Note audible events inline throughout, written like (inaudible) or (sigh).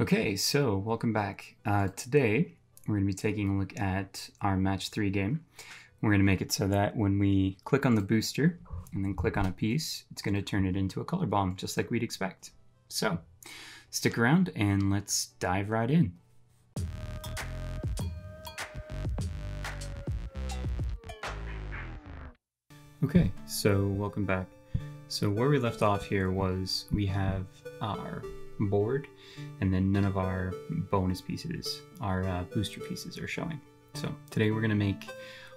Okay, so welcome back. Uh, today we're going to be taking a look at our match three game. We're going to make it so that when we click on the booster and then click on a piece, it's going to turn it into a color bomb, just like we'd expect. So stick around and let's dive right in. Okay, so welcome back. So where we left off here was we have our board and then none of our bonus pieces, our uh, booster pieces are showing. So today we're gonna make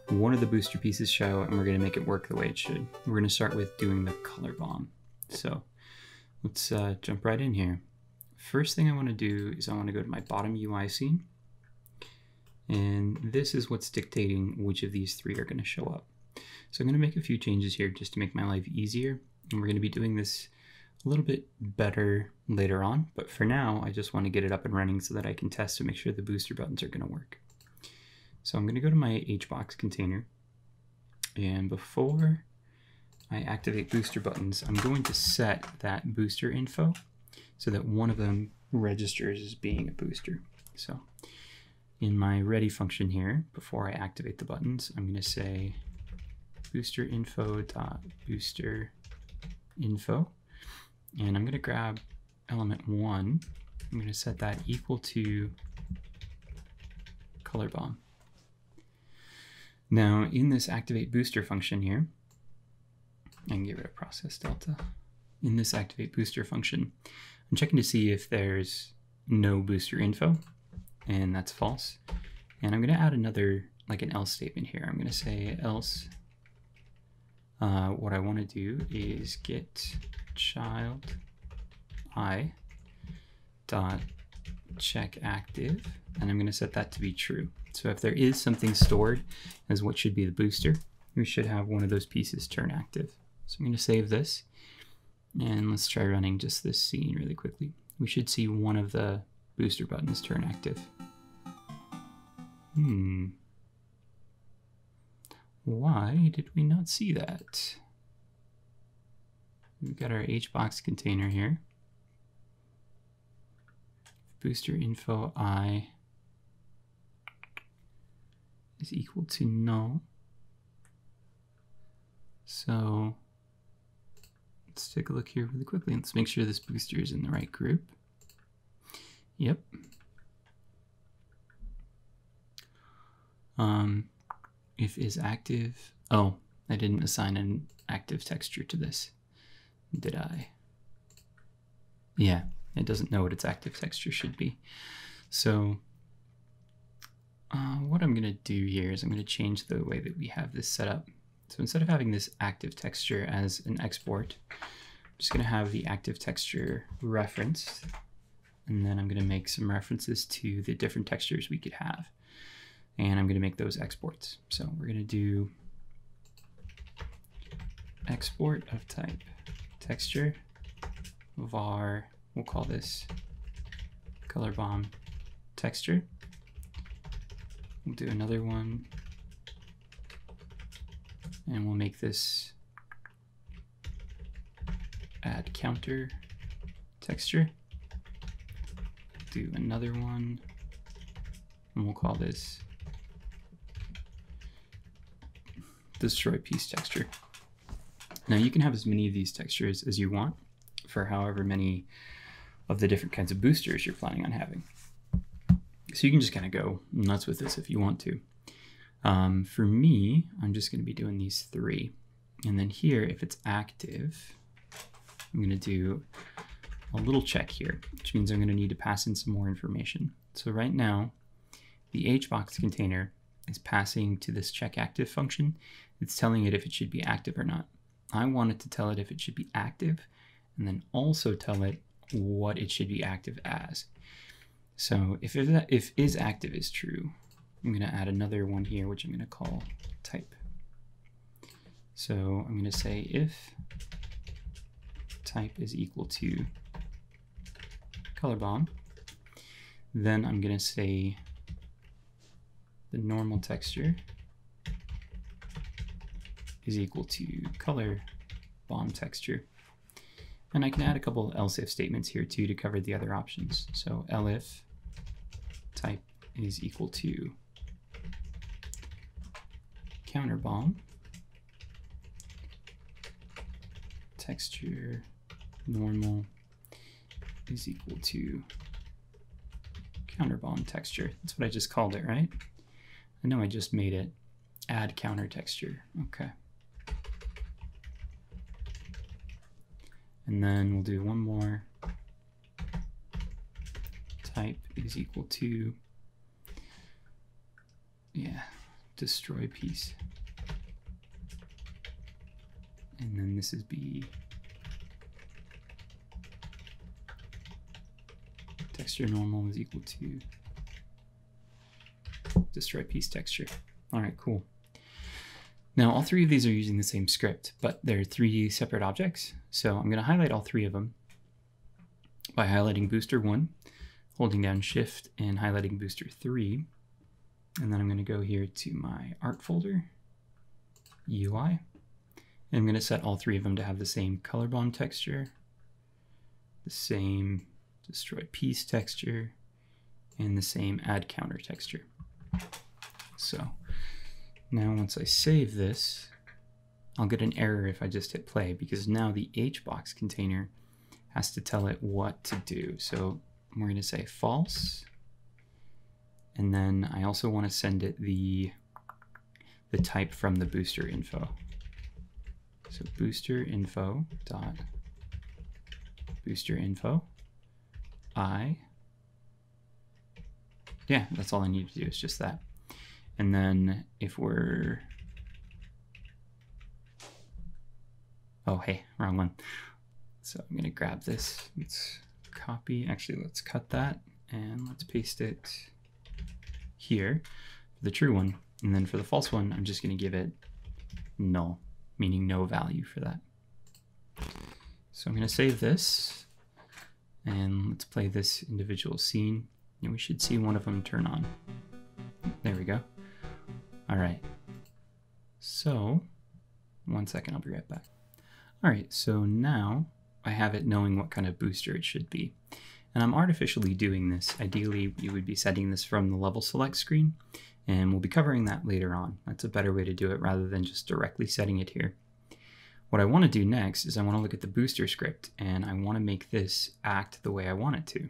one of the booster pieces show and we're gonna make it work the way it should. We're gonna start with doing the color bomb. So let's uh, jump right in here. First thing I wanna do is I wanna go to my bottom UI scene and this is what's dictating which of these three are gonna show up. So I'm gonna make a few changes here just to make my life easier and we're gonna be doing this a little bit better later on, but for now, I just want to get it up and running so that I can test to make sure the booster buttons are going to work. So I'm going to go to my HBox container, and before I activate booster buttons, I'm going to set that booster info so that one of them registers as being a booster. So in my ready function here, before I activate the buttons, I'm going to say booster info dot booster info and I'm going to grab element one. I'm going to set that equal to color bomb. Now in this activate booster function here, can get rid of process delta. In this activate booster function, I'm checking to see if there's no booster info, and that's false. And I'm going to add another, like an else statement here. I'm going to say else. Uh, what I want to do is get child i dot check active and I'm going to set that to be true. So if there is something stored as what should be the booster, we should have one of those pieces turn active. So I'm going to save this and let's try running just this scene really quickly. We should see one of the booster buttons turn active. Hmm. Why did we not see that? We've got our HBox container here. Booster info i is equal to null. So let's take a look here really quickly. Let's make sure this booster is in the right group. Yep. Um, if is active, oh, I didn't assign an active texture to this did I? Yeah, it doesn't know what its active texture should be. So uh, what I'm going to do here is I'm going to change the way that we have this set up. So instead of having this active texture as an export, I'm just going to have the active texture referenced. And then I'm going to make some references to the different textures we could have. And I'm going to make those exports. So we're going to do export of type texture var, we'll call this color bomb texture. We'll do another one and we'll make this add counter texture. Do another one and we'll call this destroy piece texture. Now you can have as many of these textures as you want for however many of the different kinds of boosters you're planning on having. So you can just kind of go nuts with this if you want to. Um, for me, I'm just going to be doing these three. And then here, if it's active, I'm going to do a little check here, which means I'm going to need to pass in some more information. So right now, the HBox container is passing to this check active function. It's telling it if it should be active or not. I wanted to tell it if it should be active and then also tell it what it should be active as. So if, if is active is true, I'm going to add another one here, which I'm going to call type. So I'm going to say if type is equal to color bomb, then I'm going to say the normal texture is equal to color bomb texture. And I can add a couple else if statements here too to cover the other options. So elif type is equal to counter bomb texture normal is equal to counter bomb texture. That's what I just called it, right? I know I just made it add counter texture. Okay. And then we'll do one more. Type is equal to, yeah, destroy piece. And then this is B. Texture normal is equal to destroy piece texture. All right, cool. Now, all three of these are using the same script, but they're three separate objects. So I'm going to highlight all three of them by highlighting booster 1, holding down shift and highlighting booster 3. And then I'm going to go here to my art folder, UI. And I'm going to set all three of them to have the same color bomb texture, the same destroy piece texture, and the same add counter texture. So now once I save this, I'll get an error if I just hit play because now the HBox container has to tell it what to do. So we're going to say false. And then I also want to send it the, the type from the booster info. So booster info dot booster info i. Yeah, that's all I need to do is just that. And then if we're, oh, hey, wrong one. So I'm gonna grab this, let's copy, actually let's cut that and let's paste it here for the true one. And then for the false one, I'm just gonna give it null, meaning no value for that. So I'm gonna save this and let's play this individual scene and we should see one of them turn on. All right. So, one second, I'll be right back. All right, so now I have it knowing what kind of booster it should be. And I'm artificially doing this. Ideally, you would be setting this from the level select screen, and we'll be covering that later on. That's a better way to do it rather than just directly setting it here. What I want to do next is I want to look at the booster script, and I want to make this act the way I want it to.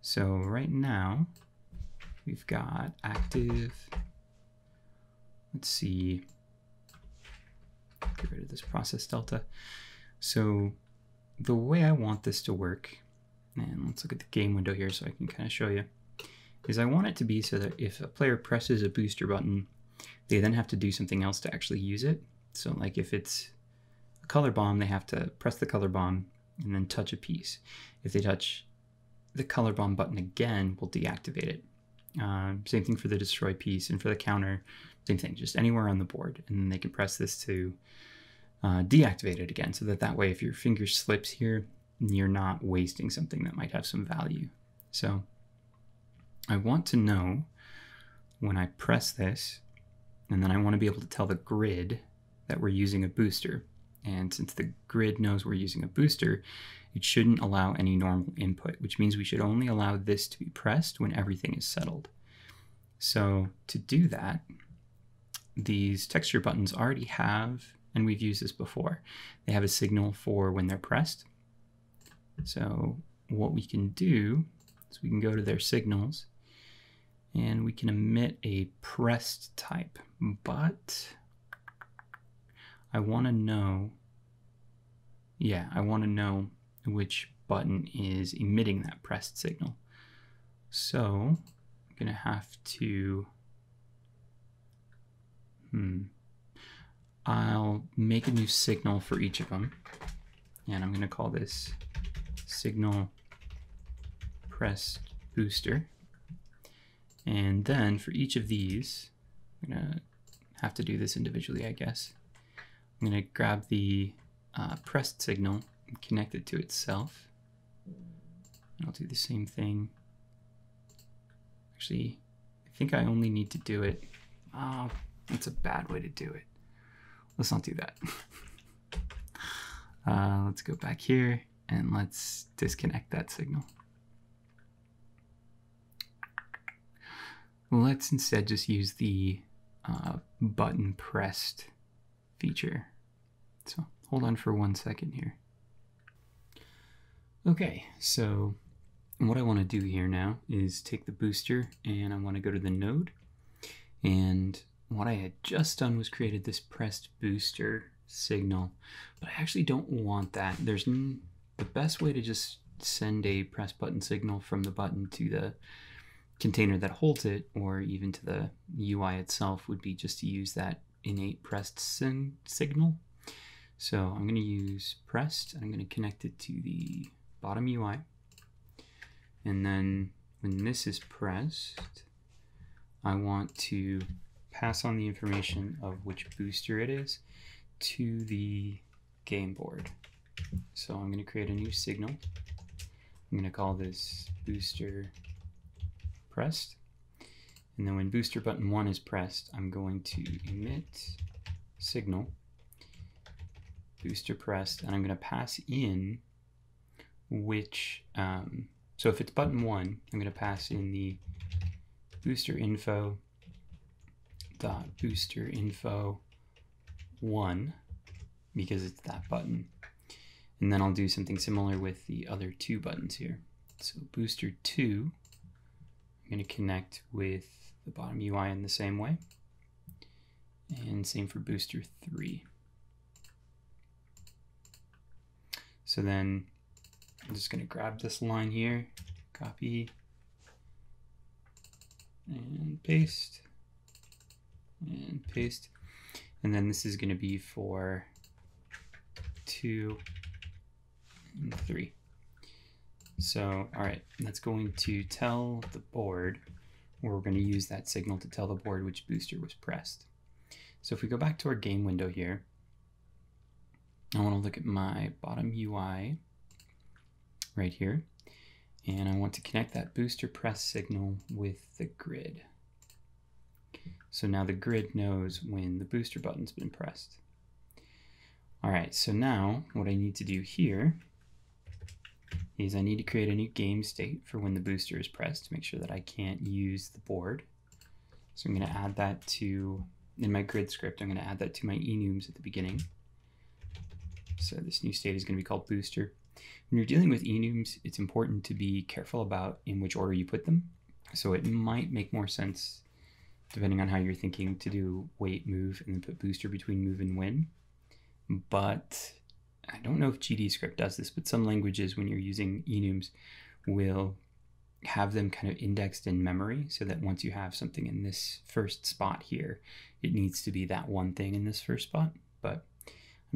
So right now, we've got active Let's see. Get rid of this process delta. So the way I want this to work, and let's look at the game window here so I can kind of show you, is I want it to be so that if a player presses a booster button, they then have to do something else to actually use it. So like if it's a color bomb, they have to press the color bomb and then touch a piece. If they touch the color bomb button again, we'll deactivate it. Uh, same thing for the destroy piece and for the counter. Same thing, just anywhere on the board. And then they can press this to uh, deactivate it again so that that way if your finger slips here, you're not wasting something that might have some value. So I want to know when I press this, and then I want to be able to tell the grid that we're using a booster. And since the grid knows we're using a booster, it shouldn't allow any normal input, which means we should only allow this to be pressed when everything is settled. So to do that, these texture buttons already have, and we've used this before, they have a signal for when they're pressed. So what we can do is we can go to their signals and we can emit a pressed type, but I want to know, yeah, I want to know which button is emitting that pressed signal. So I'm going to have to Hmm. I'll make a new signal for each of them. And I'm going to call this signal press booster. And then for each of these, I'm going to have to do this individually, I guess. I'm going to grab the uh, pressed signal and connect it to itself. I'll do the same thing. Actually, I think I only need to do it. Oh, that's a bad way to do it. Let's not do that. (laughs) Uh, let's go back here and let's disconnect that signal. Let's instead just use the uh, button pressed feature. So hold on for one second here. Okay, so what I want to do here now is take the booster and I want to go to the node. And what I had just done was created this pressed booster signal, but I actually don't want that. There's the best way to just send a press button signal from the button to the container that holds it or even to the UI itself would be just to use that innate pressed signal. So I'm going to use pressed I'm going to connect it to the bottom UI. And then when this is pressed, I want to pass on the information of which booster it is to the game board. So I'm going to create a new signal. I'm going to call this booster pressed. And then when booster button 1 is pressed, I'm going to emit signal, booster pressed, and I'm going to pass in which, um, so if it's button 1, I'm going to pass in the booster info dot booster info 1 because it's that button. And then I'll do something similar with the other two buttons here. So booster 2 I'm going to connect with the bottom UI in the same way. And same for booster 3. So then I'm just going to grab this line here, copy, and paste, and paste. And then this is going to be for 2 and 3. So, all right, that's going to tell the board, we're going to use that signal to tell the board which booster was pressed. So if we go back to our game window here, I want to look at my bottom UI right here, and I want to connect that booster press signal with the grid. So now the grid knows when the booster button's been pressed. All right, so now what I need to do here is I need to create a new game state for when the booster is pressed to make sure that I can't use the board. So I'm going to add that to, in my grid script, I'm going to add that to my enums at the beginning. So this new state is going to be called booster. When you're dealing with enums, it's important to be careful about in which order you put them. So it might make more sense, depending on how you're thinking, to do wait, move, and then put booster between move and win. But I don't know if GDScript does this, but some languages, when you're using enums, will have them kind of indexed in memory so that once you have something in this first spot here, it needs to be that one thing in this first spot. But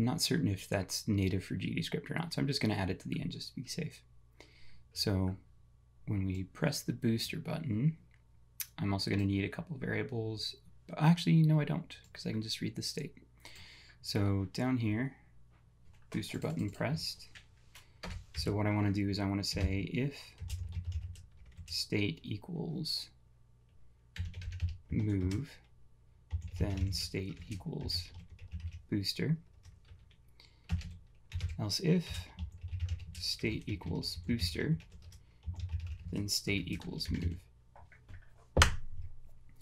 I'm not certain if that's native for GDScript or not, so I'm just going to add it to the end just to be safe. So when we press the booster button, I'm also going to need a couple variables. Actually, no, I don't, because I can just read the state. So down here, booster button pressed. So what I want to do is I want to say if state equals move, then state equals booster. Else if state equals booster, then state equals move.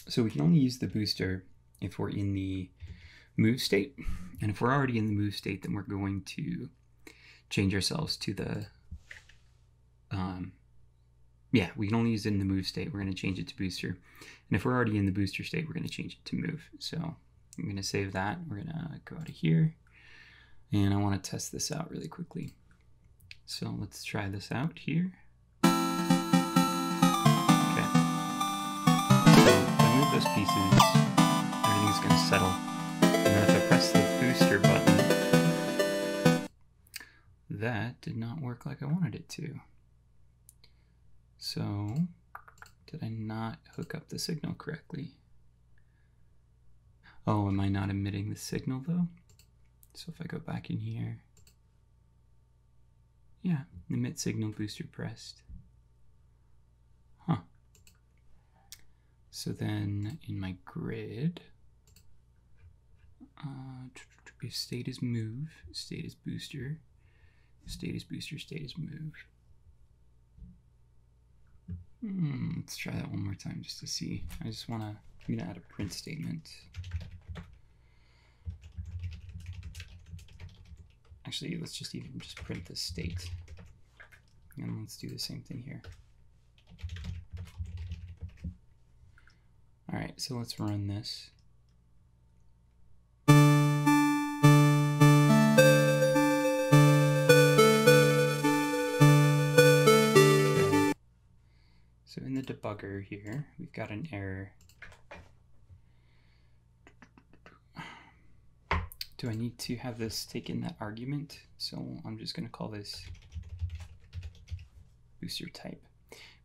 So we can only use the booster if we're in the move state. And if we're already in the move state, then we're going to change ourselves to the, um, yeah, we can only use it in the move state. We're going to change it to booster. And if we're already in the booster state, we're going to change it to move. So I'm going to save that. We're going to go out of here. And I want to test this out really quickly. So let's try this out here. Okay. So if I move those pieces, everything's going to settle and then if I press the booster button, that did not work like I wanted it to. So, did I not hook up the signal correctly? Oh, am I not emitting the signal though? So if I go back in here, yeah, emit signal booster pressed. Huh. So then in my grid, uh, if state is move, state is booster, State is booster, state is move. Hmm, let's try that one more time just to see. I just want to, I'm going to add a print statement. Actually, let's just even just print the state. And let's do the same thing here. All right, so let's run this. So in the debugger here, we've got an error. Do I need to have this take in that argument? So I'm just going to call this booster type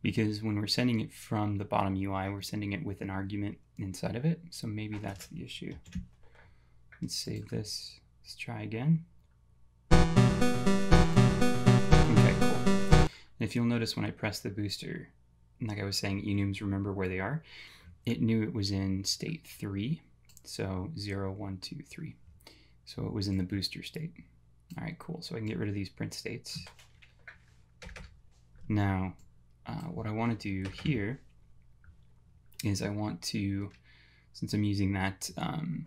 because when we're sending it from the bottom UI, we're sending it with an argument inside of it. So maybe that's the issue. Let's save this. Let's try again. Okay, cool. If you'll notice when I press the booster, like I was saying, enums remember where they are. It knew it was in state 3, so 0, 1, 2, 3. So it was in the booster state. All right, cool. So I can get rid of these print states. Now, uh, what I want to do here is I want to, since I'm using that um,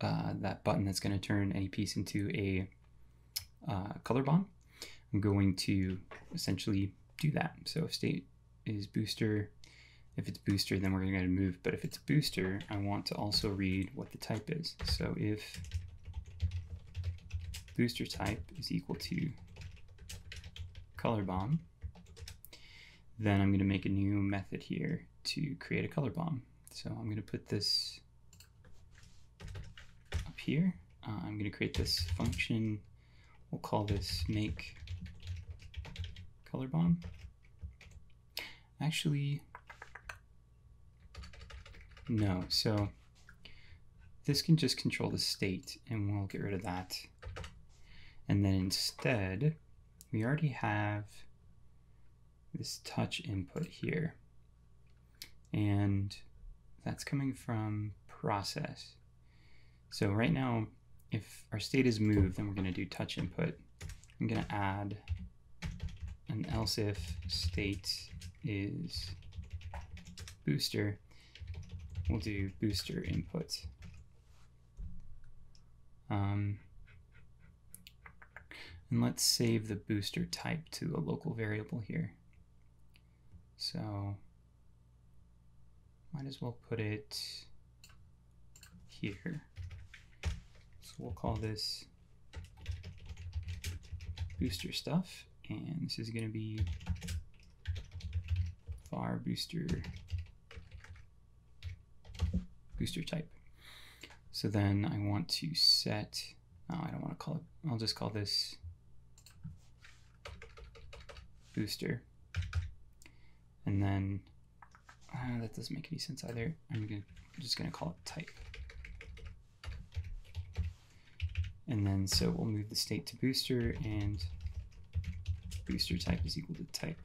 uh, that button that's going to turn any piece into a uh, color bomb, I'm going to essentially do that. So state is booster, if it's booster, then we're going to move. But if it's booster, I want to also read what the type is. So if booster type is equal to color bomb, then I'm going to make a new method here to create a color bomb. So I'm going to put this up here. Uh, I'm going to create this function. We'll call this make color bomb. Actually, no. So this can just control the state and we'll get rid of that. And then instead, we already have this touch input here. And that's coming from process. So right now, if our state is moved, then we're going to do touch input. I'm going to add an else if state is booster. We'll do booster input. Um, and let's save the booster type to a local variable here. So might as well put it here. So we'll call this booster stuff, and this is going to be var booster booster type. So then I want to set, oh, I don't want to call it, I'll just call this booster. And then uh, that doesn't make any sense either. I'm, gonna, I'm just going to call it type. And then so we'll move the state to booster and booster type is equal to type.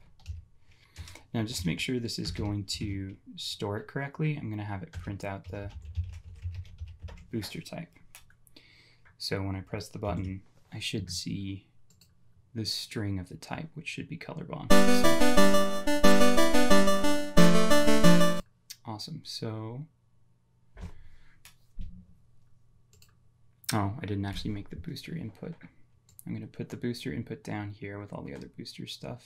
Now just to make sure this is going to store it correctly, I'm going to have it print out the booster type. So when I press the button, I should see the string of the type, which should be color bomb. Awesome. So, oh, I didn't actually make the booster input. I'm going to put the booster input down here with all the other booster stuff.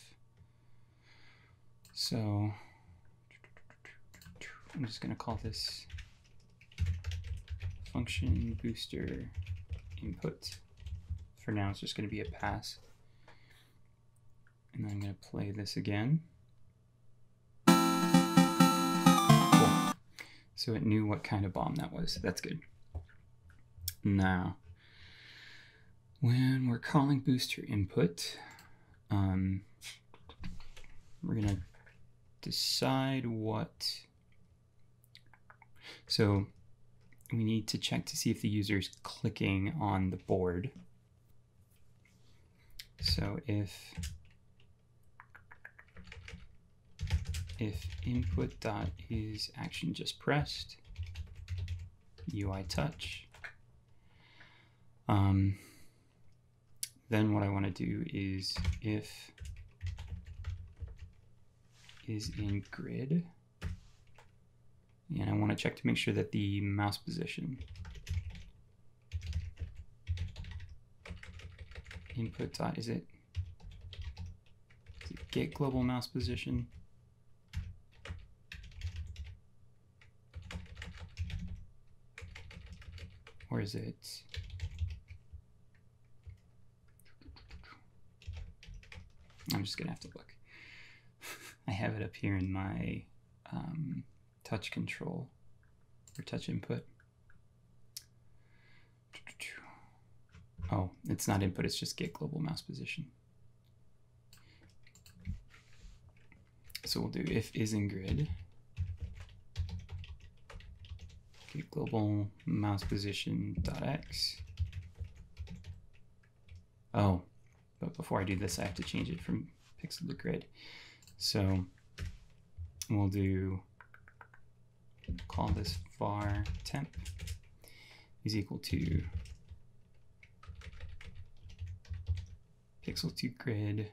So, I'm just going to call this function booster input. For now, it's just going to be a pass. And I'm going to play this again. So it knew what kind of bomb that was. That's good. Now, when we're calling booster input, um, we're going to decide what. So we need to check to see if the user is clicking on the board. So if if input dot is action just pressed, UI touch, um, then what I want to do is if is in grid, and I want to check to make sure that the mouse position input dot uh, is it, is it get global mouse position or is it I'm just gonna have to look. I have it up here in my um, touch control or touch input. Oh, it's not input, it's just get global mouse position. So we'll do if is in grid. Get global mouse position dot x. Oh, but before I do this, I have to change it from pixel to grid. So we'll do, call this var temp is equal to pixel to grid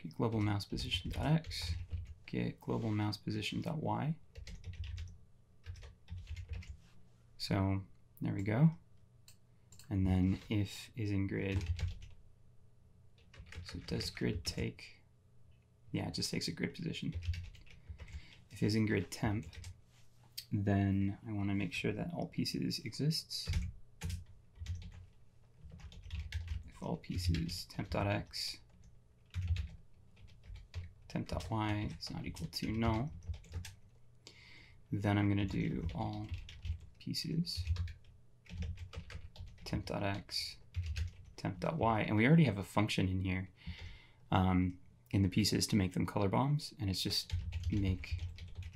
get global mouse position dot x get global mouse position dot y so there we go and then if is in grid. So does grid take, yeah, it just takes a grid position. If it's in grid temp, then I want to make sure that all pieces exists. If all pieces temp.x, temp.y is not equal to null, then I'm going to do all pieces temp.x, temp.y, and we already have a function in here um, in the pieces to make them color bombs, and it's just make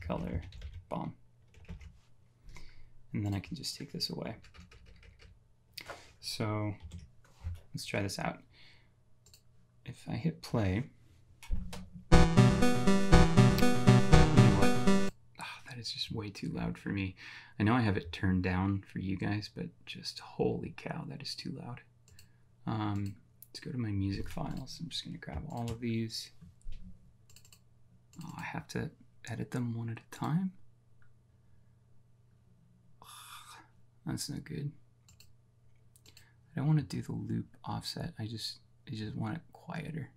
color bomb. And then I can just take this away. So let's try this out. If I hit play, that is just way too loud for me. I know I have it turned down for you guys, but just holy cow, that is too loud. Um, let's go to my music files. I'm just going to grab all of these. Oh, I have to edit them one at a time. Ugh, that's not good. I don't want to do the loop offset. I just I just want it quieter.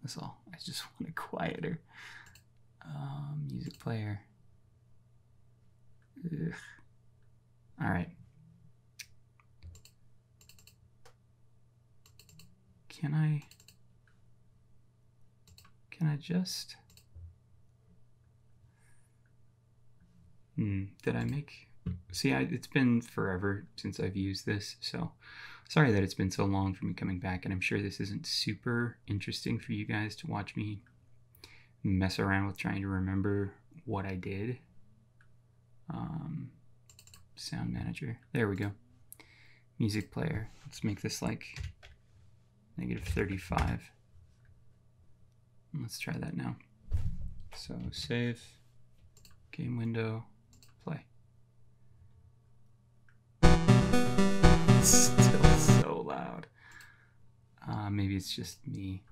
That's all. I just (laughs) want it quieter. Um, music player. Ugh. All right. Can I, can I just, hmm, did I make, see, I, it's been forever since I've used this, so sorry that it's been so long for me coming back, and I'm sure this isn't super interesting for you guys to watch me mess around with trying to remember what I did um, sound manager. There we go. Music player. Let's make this like negative 35. Let's try that now. So save, game window, play. Still so loud. Uh, maybe it's just me.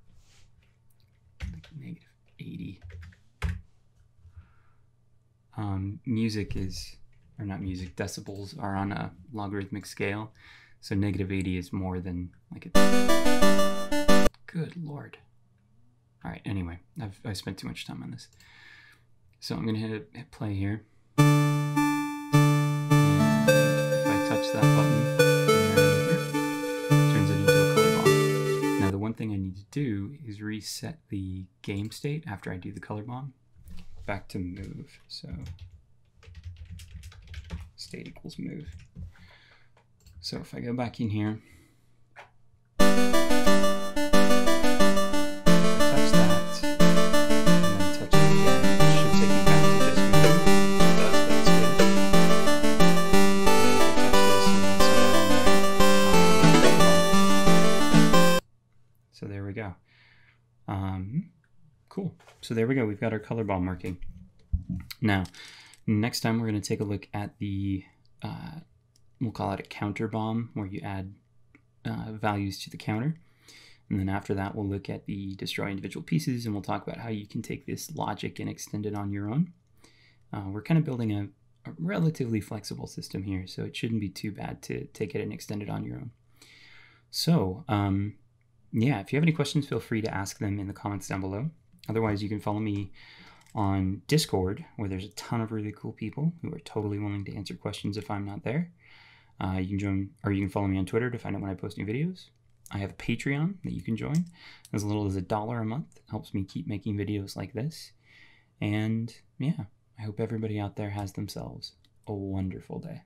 Like negative 80 um, music is, or not music, decibels are on a logarithmic scale. So negative 80 is more than like a. Good lord. All right, anyway, I've, I've spent too much time on this. So I'm to hit, hit play here. And if I touch that button, turns it into a color bomb. Now, the one thing I need to do is reset the game state after I do the color bomb back to move. So state equals move. So if I go back in here, so there we go. Um, cool. So there we go. We've got our color ball marking. Now, next time we're going to take a look at the uh, we'll call it a counter bomb, where you add uh, values to the counter. And then after that, we'll look at the destroy individual pieces and we'll talk about how you can take this logic and extend it on your own. Uh, we're kind of building a, a, relatively flexible system here, so it shouldn't be too bad to take it and extend it on your own. So, um, yeah, if you have any questions, feel free to ask them in the comments down below. Otherwise, you can follow me on Discord, where there's a ton of really cool people who are totally willing to answer questions if I'm not there. Uh, you can join, or you can follow me on Twitter to find out when I post new videos. I have a Patreon that you can join. As little as a dollar a month helps me keep making videos like this. And yeah, I hope everybody out there has themselves a wonderful day.